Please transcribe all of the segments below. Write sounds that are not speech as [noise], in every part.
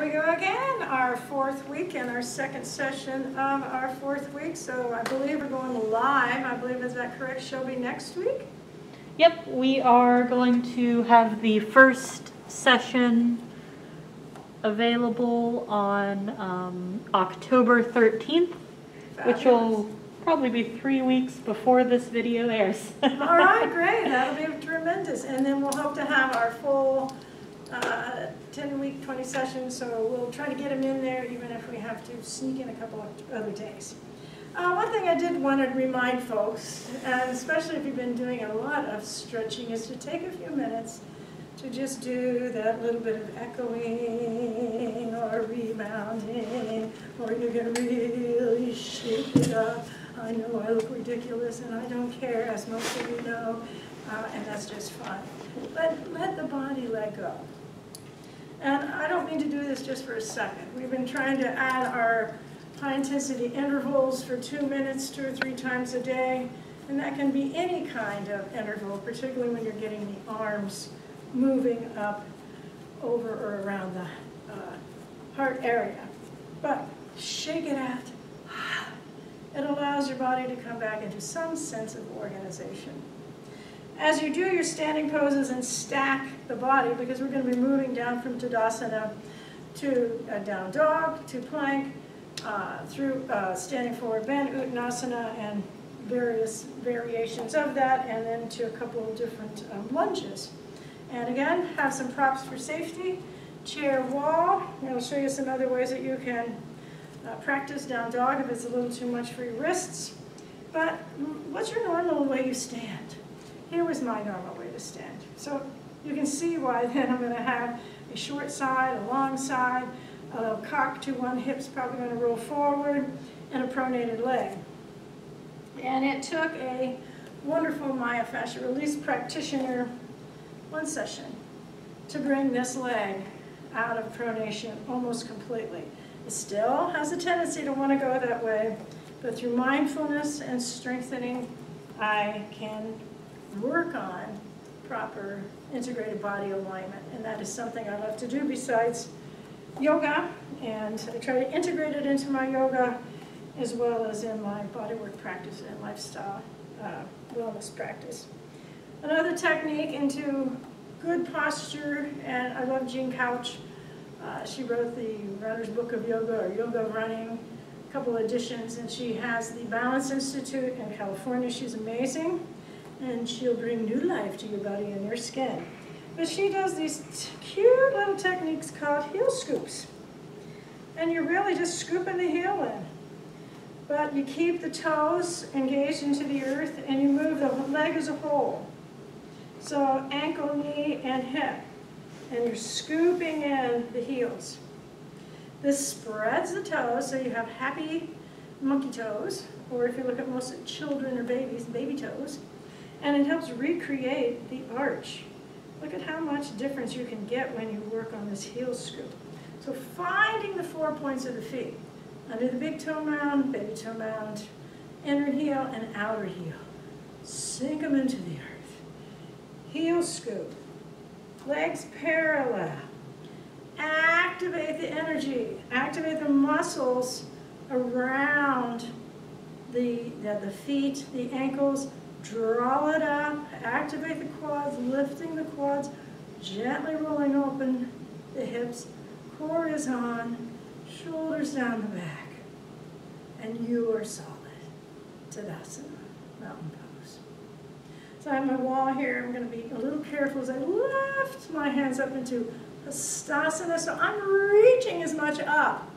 We go again, our fourth week and our second session of our fourth week. So I believe we're going live. I believe, is that correct, Shelby, next week? Yep, we are going to have the first session available on um, October 13th, which will probably be three weeks before this video airs. [laughs] All right, great. That'll be tremendous. And then we'll hope to have our full 10-week, 20 sessions, so we'll try to get them in there even if we have to sneak in a couple of other days. Uh, one thing I did want to remind folks, and especially if you've been doing a lot of stretching, is to take a few minutes to just do that little bit of echoing or rebounding, or you're going to really shake it up. I know I look ridiculous and I don't care, as most of you know, uh, and that's just fine. But let the body let go. And I don't mean to do this just for a second. We've been trying to add our high intensity intervals for two minutes, two or three times a day. And that can be any kind of interval, particularly when you're getting the arms moving up over or around the uh, heart area. But shake it out. [sighs] It allows your body to come back into some sense of organization. As you do your standing poses and stack the body, because we're going to be moving down from Tadasana to a down dog, to plank, uh, through uh, standing forward bend, Uttanasana, and various variations of that, and then to a couple of different um, lunges. And again, have some props for safety, chair wall, and I'll show you some other ways that you can uh, practice down dog if it's a little too much for your wrists. But what's your normal way you stand? Here was my normal way to stand. So you can see why then I'm going to have a short side, a long side, a little cock to one hip's probably going to roll forward, and a pronated leg. And it took a wonderful myofascial release practitioner one session to bring this leg out of pronation almost completely. It still has a tendency to want to go that way, but through mindfulness and strengthening, I can work on proper integrated body alignment. And that is something I love to do besides yoga. And I try to integrate it into my yoga as well as in my bodywork practice and lifestyle uh, wellness practice. Another technique into good posture, and I love Jean Couch. Uh, she wrote the Runner's Book of Yoga or Yoga Running, a couple editions, and she has the Balance Institute in California. She's amazing and she'll bring new life to your body and your skin. But she does these cute little techniques called heel scoops. And you're really just scooping the heel in. But you keep the toes engaged into the earth and you move the leg as a whole. So ankle, knee, and hip. And you're scooping in the heels. This spreads the toes so you have happy monkey toes, or if you look at most children or babies, baby toes and it helps recreate the arch. Look at how much difference you can get when you work on this heel scoop. So finding the four points of the feet, under the big toe mound, baby toe mound, inner heel and outer heel. Sink them into the earth. Heel scoop, legs parallel. Activate the energy, activate the muscles around the, the, the feet, the ankles, Draw it up, activate the quads, lifting the quads, gently rolling open the hips, core is on, shoulders down the back, and you are solid. Tadasana, mountain pose. So I have my wall here. I'm going to be a little careful as I lift my hands up into Hastasana. So I'm reaching as much up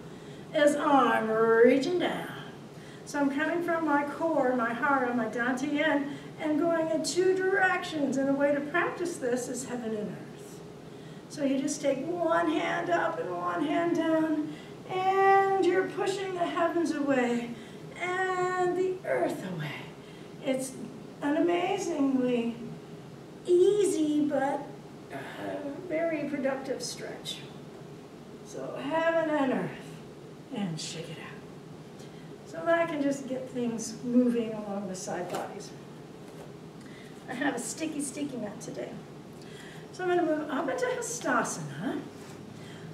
as I'm reaching down. So I'm coming from my core, my heart, my dantian, and going in two directions. And the way to practice this is heaven and earth. So you just take one hand up and one hand down, and you're pushing the heavens away and the earth away. It's an amazingly easy but uh, very productive stretch. So heaven and earth, and shake it out so that I can just get things moving along the side bodies. I have a sticky, sticky mat today. So I'm going to move up into Hastasana.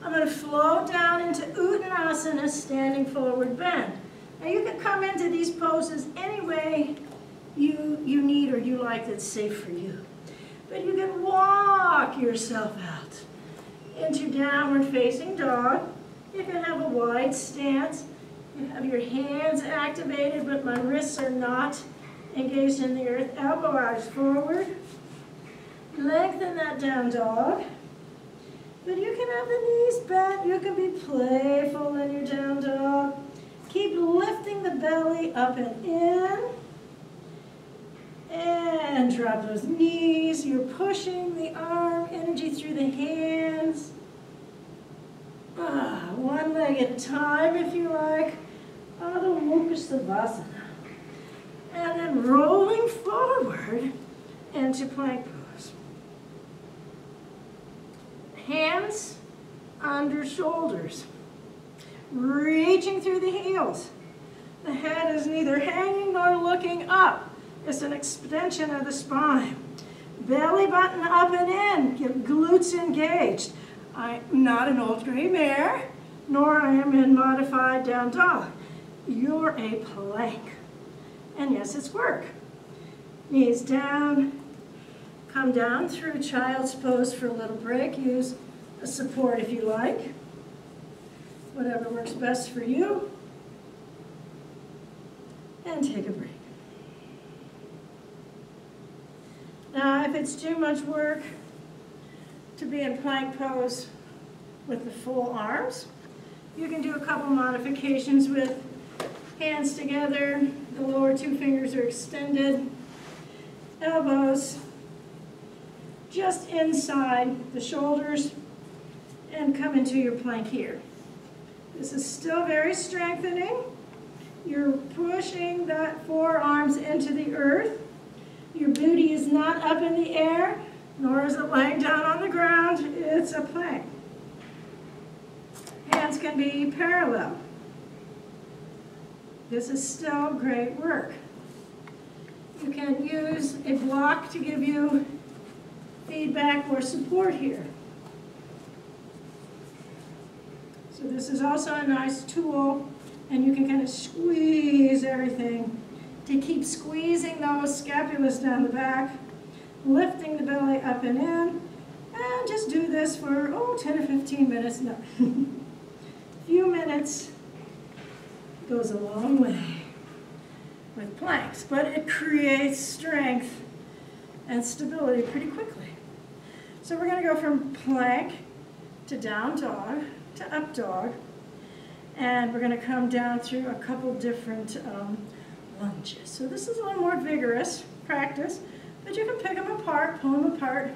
I'm gonna flow down into Uttanasana, standing forward bend. Now you can come into these poses any way you, you need or you like that's safe for you. But you can walk yourself out into downward facing dog. You can have a wide stance. Have your hands activated, but my wrists are not engaged in the earth. Elbow eyes forward. Lengthen that down dog. But you can have the knees bent. You can be playful in your down dog. Keep lifting the belly up and in. And drop those knees. You're pushing the arm energy through the hands. Ah, one leg at a time if you like. Adho Mukha Svanasana. And then rolling forward into plank pose. Hands under shoulders. Reaching through the heels. The head is neither hanging nor looking up. It's an extension of the spine. Belly button up and in. Get glutes engaged. I'm not an old gray mare, nor I am in modified down dog. You're a plank. And yes, it's work. Knees down, come down through child's pose for a little break. Use a support if you like. Whatever works best for you. And take a break. Now, if it's too much work to be in plank pose with the full arms, you can do a couple modifications with hands together, the lower two fingers are extended, elbows just inside the shoulders, and come into your plank here. This is still very strengthening. You're pushing that forearms into the earth. Your booty is not up in the air, nor is it laying down on the ground. It's a plank. Hands can be parallel. This is still great work. You can use a block to give you feedback or support here. So this is also a nice tool, and you can kind of squeeze everything to keep squeezing those scapulas down the back, lifting the belly up and in, and just do this for, oh, 10 or 15 minutes. No, [laughs] few minutes goes a long way with planks, but it creates strength and stability pretty quickly. So we're going to go from plank to down dog to up dog, and we're going to come down through a couple different um, lunges. So this is a little more vigorous practice, but you can pick them apart, pull them apart,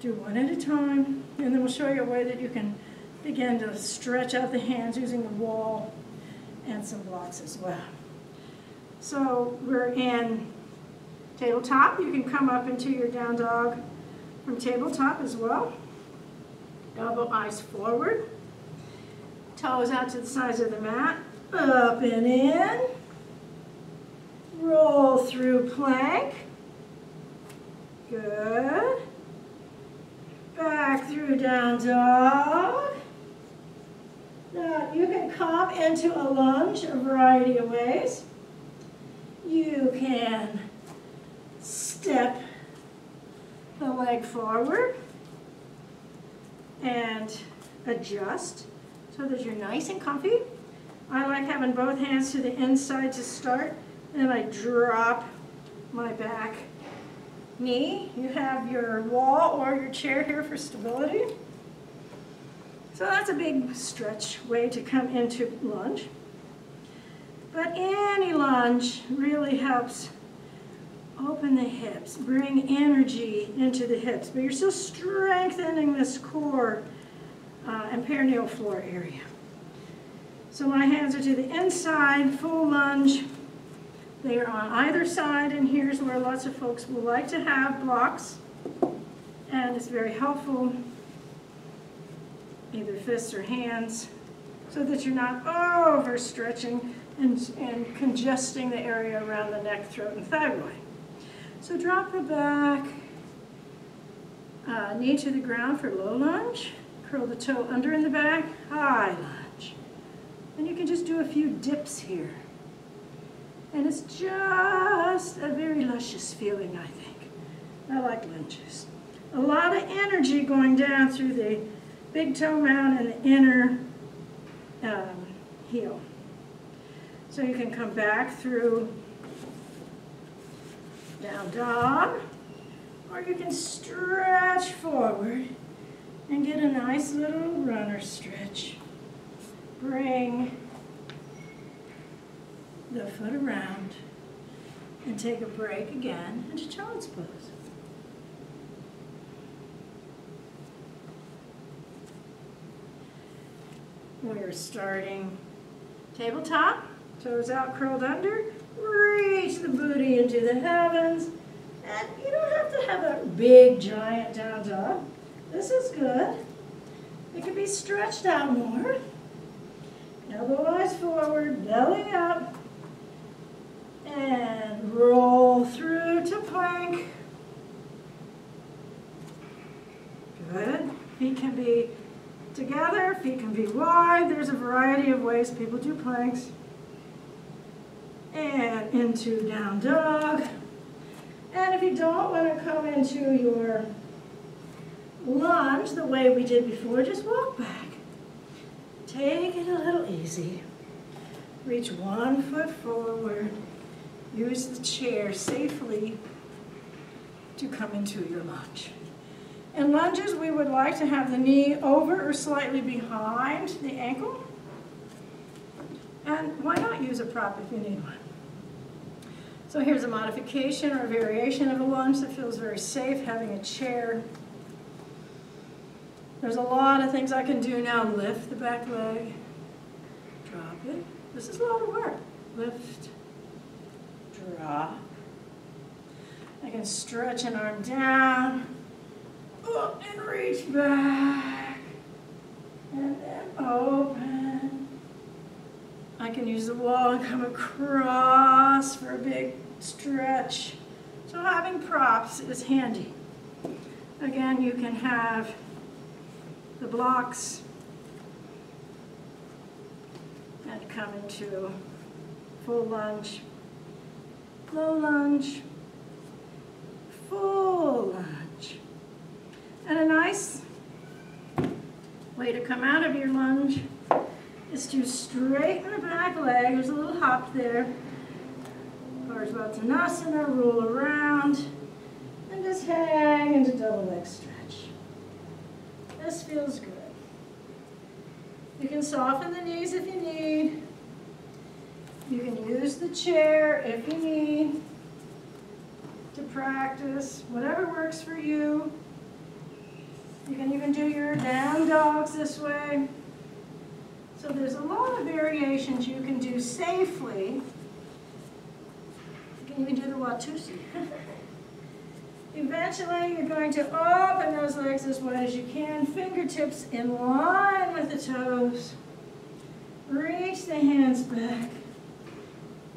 do one at a time, and then we'll show you a way that you can begin to stretch out the hands using the wall and some blocks as well. So we're in tabletop. You can come up into your down dog from tabletop as well. Elbow eyes forward. Toes out to the sides of the mat. Up and in. Roll through plank. Good. Back through down dog. Now you can come into a lunge a variety of ways. You can step the leg forward and adjust so that you're nice and comfy. I like having both hands to the inside to start, and then I drop my back knee. You have your wall or your chair here for stability. So that's a big stretch way to come into lunge. But any lunge really helps open the hips, bring energy into the hips, but you're still strengthening this core uh, and perineal floor area. So my hands are to the inside, full lunge. They are on either side, and here's where lots of folks will like to have blocks, and it's very helpful either fists or hands, so that you're not overstretching and, and congesting the area around the neck, throat, and thyroid. So drop the back, uh, knee to the ground for low lunge. Curl the toe under in the back, high lunge. And you can just do a few dips here. And it's just a very luscious feeling, I think. I like lunges. A lot of energy going down through the big toe mound and the inner um, heel. So you can come back through down dog, or you can stretch forward and get a nice little runner stretch. Bring the foot around and take a break again into child's pose. We're starting tabletop, toes out, curled under, reach the booty into the heavens, and you don't have to have a big giant down dog. This is good. It can be stretched out more. Elbow eyes forward, belly up, and roll through to plank. Good. Feet can be together, feet can be wide. There's a variety of ways people do planks. And into down dog. And if you don't want to come into your lunge the way we did before, just walk back. Take it a little easy. Reach one foot forward. Use the chair safely to come into your lunge. In lunges, we would like to have the knee over or slightly behind the ankle. And why not use a prop if you need one? So here's a modification or a variation of a lunge that feels very safe, having a chair. There's a lot of things I can do now. Lift the back leg, drop it. This is a lot of work. Lift, drop. I can stretch an arm down, up and reach back, and then open. I can use the wall and come across for a big stretch. So having props is handy. Again, you can have the blocks and come into full lunge, low lunge, full lunge. And a nice way to come out of your lunge is to straighten the back leg. There's a little hop there. Parsvottanasana, roll around, and just hang into double leg stretch. This feels good. You can soften the knees if you need. You can use the chair if you need to practice, whatever works for you. You can even do your down dogs this way. So there's a lot of variations you can do safely. You can even do the Watusi. [laughs] Eventually, you're going to open those legs as wide as you can, fingertips in line with the toes. Reach the hands back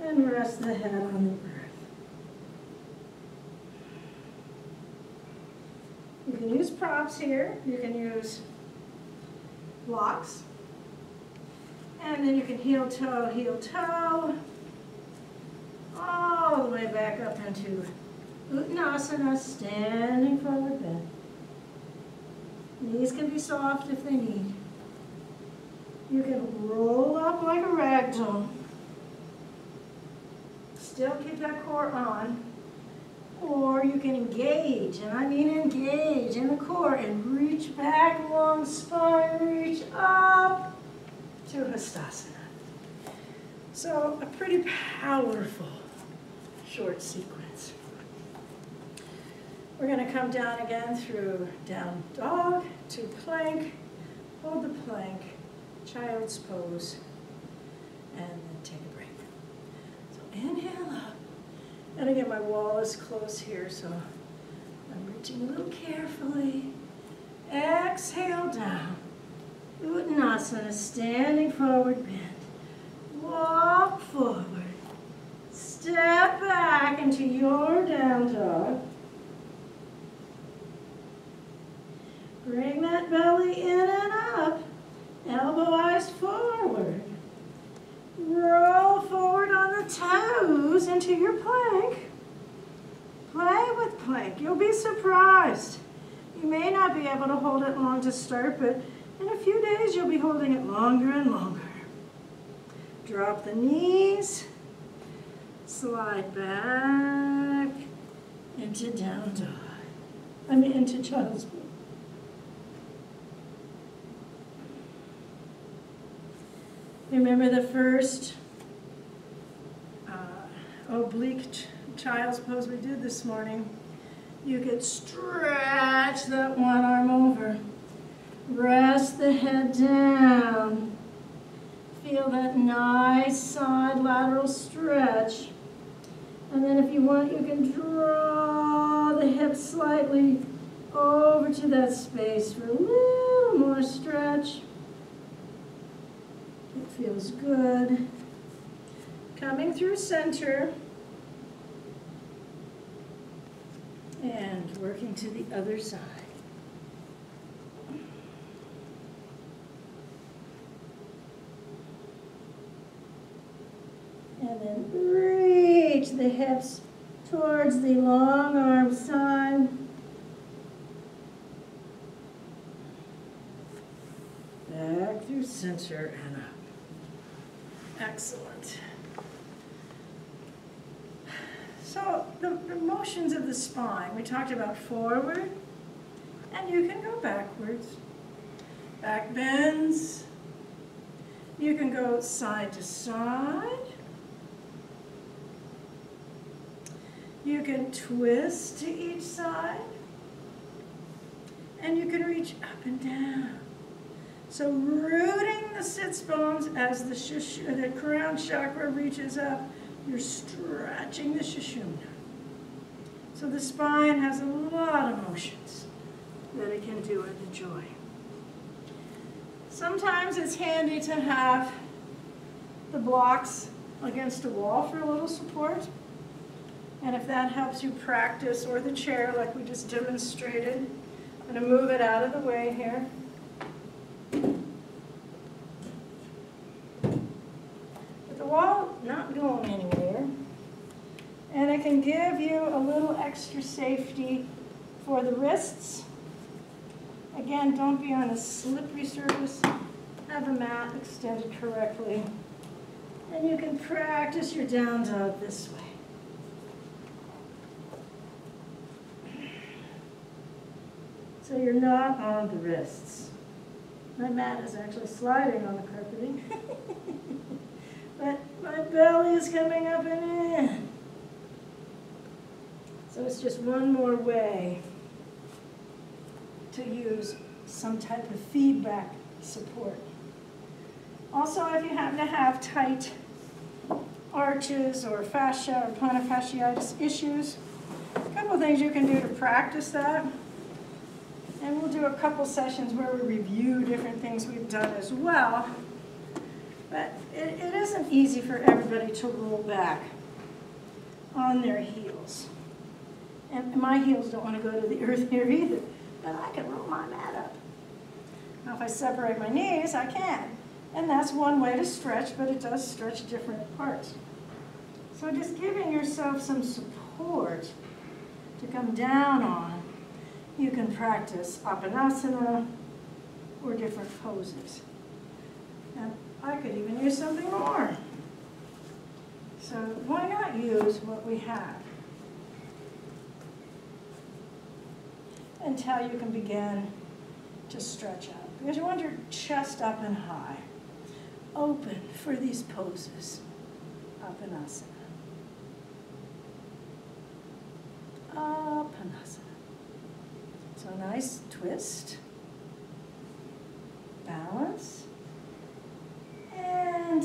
and rest the head on the. You can use props here. You can use blocks. And then you can heel toe, heel toe, all the way back up into Uttanasana, standing forward bend. Knees can be soft if they need. You can roll up like a rag doll. Still keep that core on. Or you can engage, and I mean engage in the core and reach back along spine, reach up to Hastasana. So a pretty powerful short sequence. We're going to come down again through down dog to plank, hold the plank, child's pose, and then take a break. So inhale up. And again, my wall is close here, so I'm reaching a little carefully. Exhale down. Uttanasana, standing forward bend. Walk forward. Step back into your down dog. Bring that belly in and up. elbow eyes forward. Roll forward on the toes into your plank. Play with plank. You'll be surprised. You may not be able to hold it long to start, but in a few days you'll be holding it longer and longer. Drop the knees. Slide back into down dog. I mean, into child's pose. Remember the first uh, oblique ch- child's pose we did this morning? You could stretch that one arm over. Rest the head down. Feel that nice side lateral stretch. And then if you want, you can draw the hips slightly over to that space for a little more stretch. Feels good. Coming through center. And working to the other side. And then reach the hips towards the long arm side. Back through center and up. Excellent. So the, the motions of the spine, we talked about forward, and you can go backwards. Back bends. You can go side to side. You can twist to each side. And you can reach up and down. So rooting the sits bones as the, shish, uh, the crown chakra reaches up, you're stretching the sushumna. So the spine has a lot of motions that it can do and enjoy. Sometimes it's handy to have the blocks against a wall for a little support. And if that helps you practice, or the chair like we just demonstrated, I'm to move it out of the way here. But the wall not going anywhere. And it can give you a little extra safety for the wrists. Again, don't be on a slippery surface. Have a mat extended correctly. And you can practice your down dog this way. So you're not on the wrists. My mat is actually sliding on the carpeting. [laughs] but my belly is coming up and in. It's just one more way to use some type of feedback support. Also, if you happen to have tight arches or fascia or plantar fasciitis issues, a couple things you can do to practice that. And we'll do a couple sessions where we review different things we've done as well. But it, it isn't easy for everybody to roll back on their heels. And my heels don't want to go to the earth here either, but I can roll my mat up. Now if I separate my knees, I can. And that's one way to stretch, but it does stretch different parts. So just giving yourself some support to come down on you can practice apanasana or different poses. And I could even use something more. So why not use what we have until you can begin to stretch out. Because you want your chest up and high, open for these poses, apanasana. Apanasana. So nice twist, balance, and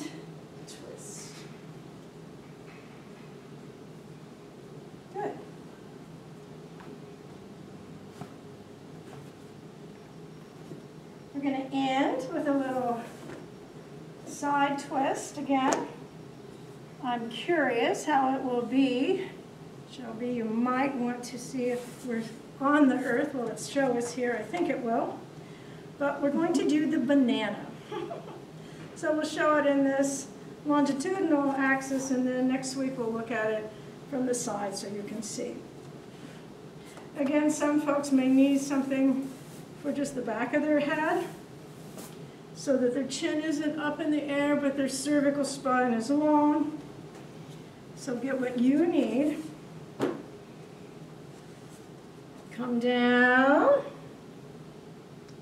twist. Good. We're going to end with a little side twist again. I'm curious how it will be. Shelby, you might want to see if we're on the earth. Will it show us here? I think it will. But we're going to do the banana. [laughs] So we'll show it in this longitudinal axis, and then next week we'll look at it from the side so you can see. Again, some folks may need something for just the back of their head, so that their chin isn't up in the air, but their cervical spine is long. So get what you need. Come down.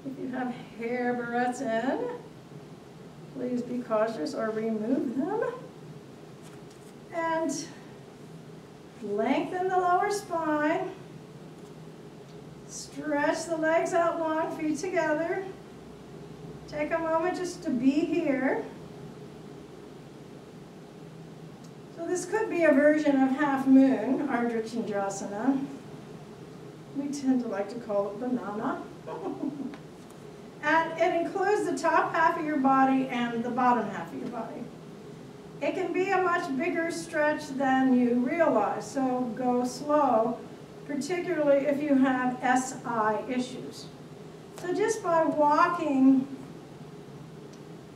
If you have hair barrettes in, please be cautious or remove them. And lengthen the lower spine. Stretch the legs out long, feet together. Take a moment just to be here. So this could be a version of half moon, Ardha Chandrasana. We tend to like to call it banana. [laughs] and it includes the top half of your body and the bottom half of your body. It can be a much bigger stretch than you realize, so go slow, particularly if you have SI issues. So just by walking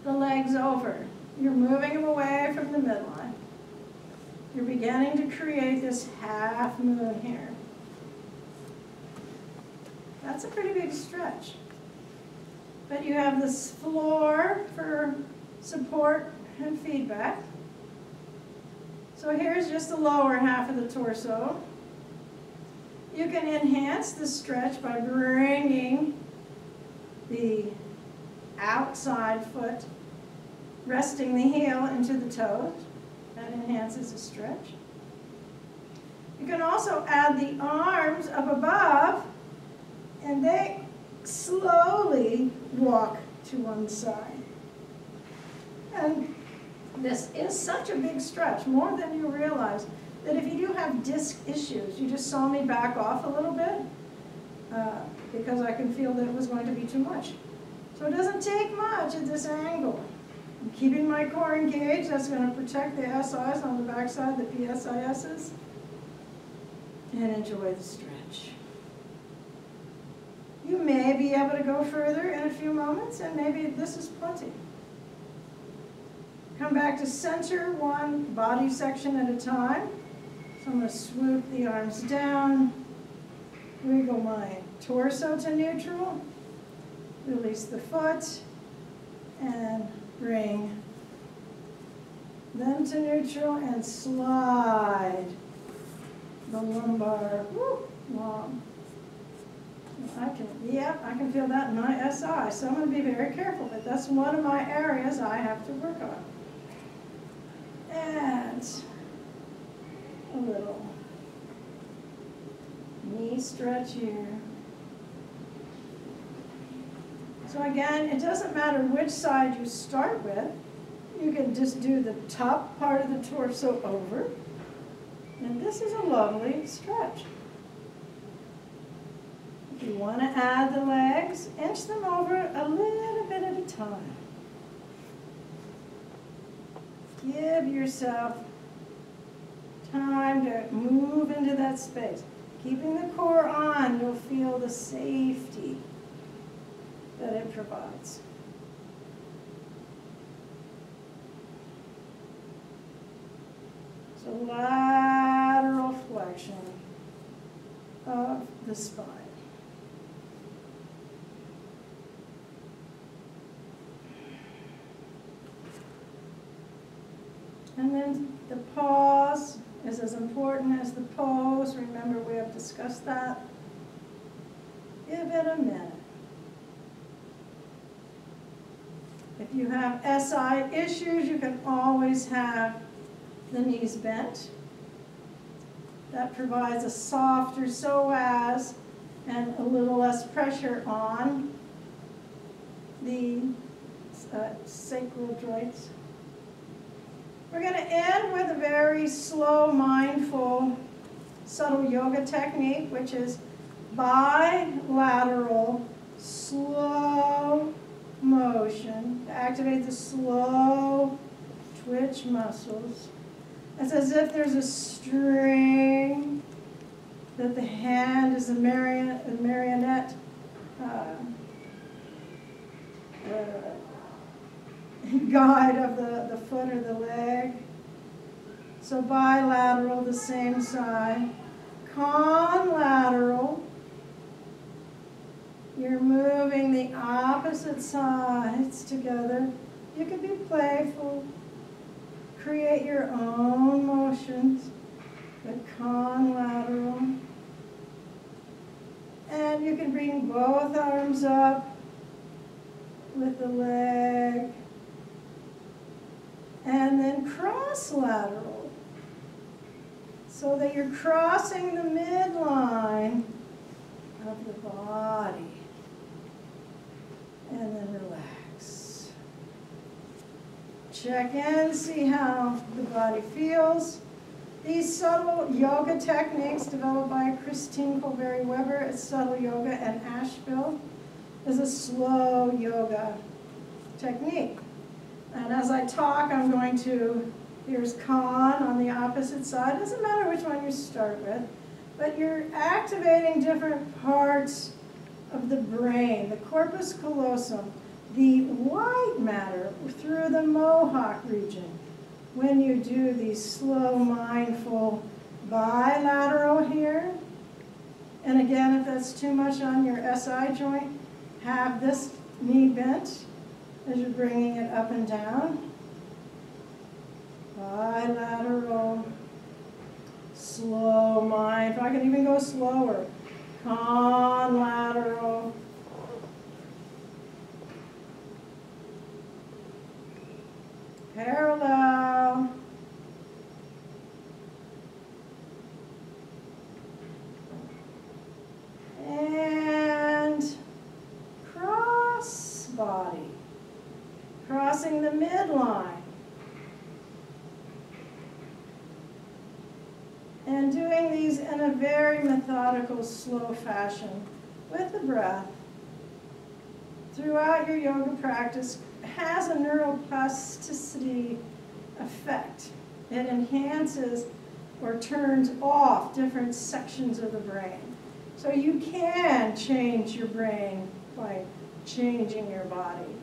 the legs over, you're moving them away from the midline. You're beginning to create this half moon here. That's a pretty big stretch. But you have this floor for support and feedback. So here's just the lower half of the torso. You can enhance the stretch by bringing the outside foot, resting the heel into the toes. That enhances the stretch. You can also add the arms up above, and they slowly walk to one side. And this is such a big stretch, more than you realize, that if you do have disc issues, you just saw me back off a little bit, uh, because I can feel that it was going to be too much. So it doesn't take much at this angle. I'm keeping my core engaged, that's going to protect the SIs on the backside, the PSISs, and enjoy the stretch. You may be able to go further in a few moments, and maybe this is plenty. Come back to center, one body section at a time. So I'm going to swoop the arms down, wiggle my torso to neutral, release the foot, and bring them to neutral and slide the lumbar whoo, long. I can, yep, I can feel that in my SI, so I'm going to be very careful, but that's one of my areas I have to work on. And a little knee stretch here. So again, it doesn't matter which side you start with. You can just do the top part of the torso over. And this is a lovely stretch. If you want to add the legs, inch them over a little bit at a time. Give yourself time to move into that space. Keeping the core on, you'll feel the safety that it provides. So lateral flexion of the spine. And then the pause is as important as the pose. Remember, we have discussed that. Give it a minute. You have SI issues, you can always have the knees bent. That provides a softer psoas and a little less pressure on the uh, sacral joints. We're going to end with a very slow, mindful, subtle yoga technique, which is bilateral, slow activate the slow twitch muscles. It's as if there's a string that the hand is a marionette, uh, uh, [laughs] guide of the, the foot or the leg. So bilateral, the same side. Conlateral. You're moving the opposite sides together. You can be playful. Create your own motions. But conlateral. And you can bring both arms up with the leg. And then cross lateral. So that you're crossing the midline of the body. And then relax. Check in, see how the body feels. These subtle yoga techniques developed by Kristine Kaoverii Weber at Subtle Yoga in Asheville is a slow yoga technique. And as I talk, I'm going to, here's Kan on the opposite side. Doesn't matter which one you start with, but you're activating different parts of the brain, the corpus callosum, the white matter through the mohawk region when you do these slow, mindful bilateral here. And again, if that's too much on your SI joint, have this knee bent as you're bringing it up and down. Bilateral, slow mind. I can even go slower. Conlateral. Parallel. And cross body. Crossing the midline. And doing these in a very methodical, slow fashion with the breath throughout your yoga practice has a neuroplasticity effect. It enhances or turns off different sections of the brain. So you can change your brain by changing your body.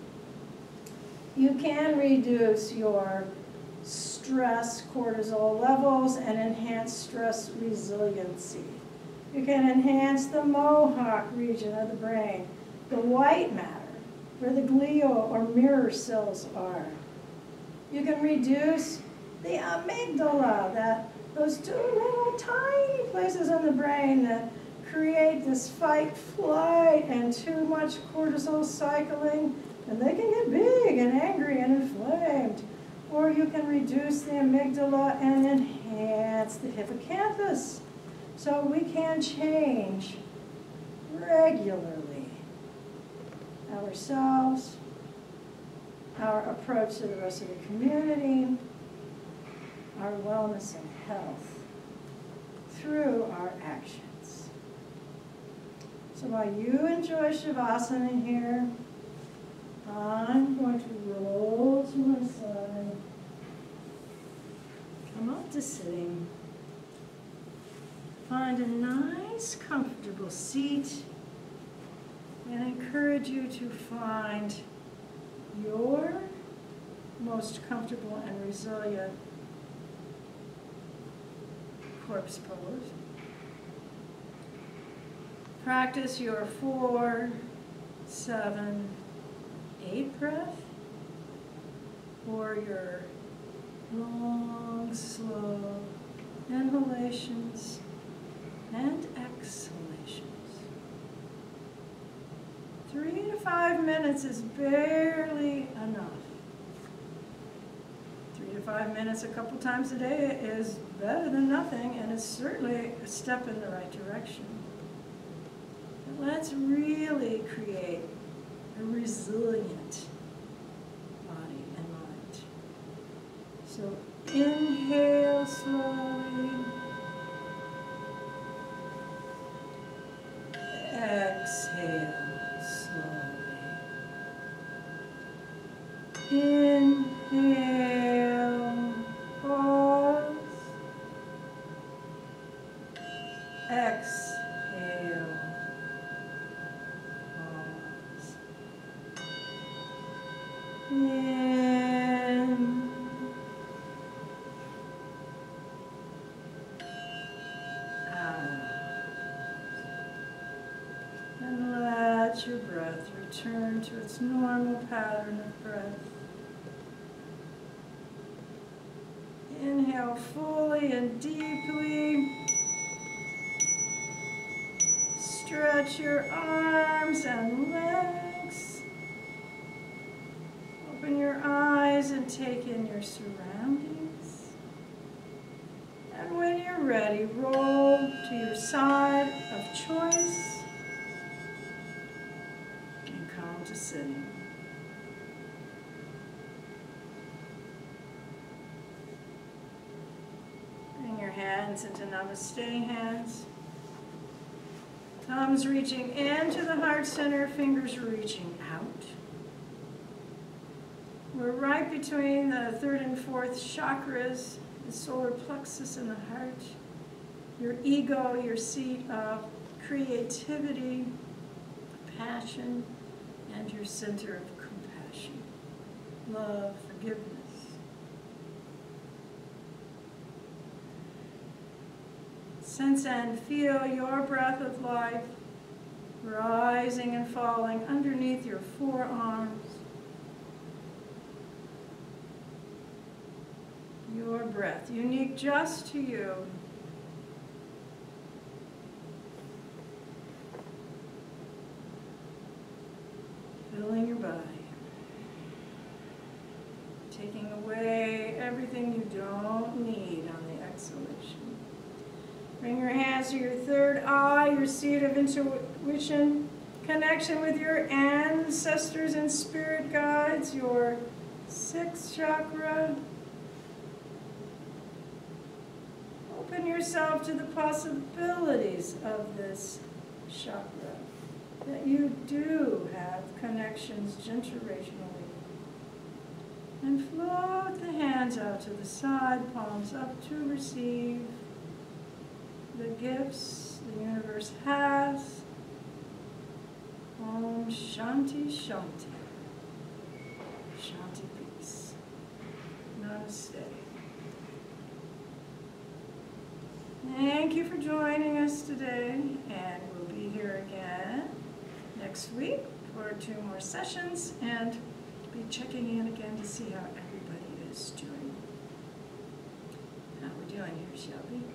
You can reduce your stress cortisol levels and enhance stress resiliency. You can enhance the mohawk region of the brain, the white matter, where the glial or mirror cells are. You can reduce the amygdala, that those two little tiny places in the brain that create this fight, flight, and too much cortisol cycling, and they can get big and angry and inflamed. Or you can reduce the amygdala and enhance the hippocampus. So we can change regularly ourselves, our approach to the rest of the community, our wellness and health through our actions. So while you enjoy Shavasana here, I'm going to roll to my side, come up to sitting, find a nice comfortable seat, and encourage you to find your most comfortable and resilient corpse pose. Practice your four, seven, eight breath or your long, slow inhalations and exhalations. Three to five minutes is barely enough. Three to five minutes a couple times a day is better than nothing, and it's certainly a step in the right direction. But let's really create a resilient body and mind. So inhale slowly. exhale. Pause. In. Out. And let your breath return to its normal pattern of breath. Inhale fully and deeply. Stretch your arms and legs. Open your eyes and take in your surroundings. And when you're ready, roll to your side of choice and come to sitting. Bring your hands into namaste hands. Thumbs reaching into the heart center, fingers reaching out. We're right between the third and fourth chakras, the solar plexus and the heart, your ego, your seat of creativity, passion, and your center of compassion, love, forgiveness. Sense and feel your breath of life rising and falling underneath your forearms. Your breath, unique just to you. Filling your body. Taking away everything you don't need on the exhalation. Bring your hands to your third eye, your seat of intuition, connection with your ancestors and spirit guides, your sixth chakra. Open yourself to the possibilities of this chakra, that you do have connections generationally. And float the hands out to the side, palms up to receive the gifts the universe has. Om Shanti Shanti. Shanti peace. Namaste. Thank you for joining us today, and we'll be here again next week for two more sessions and be checking in again to see how everybody is doing. How we're doing here, Shelby?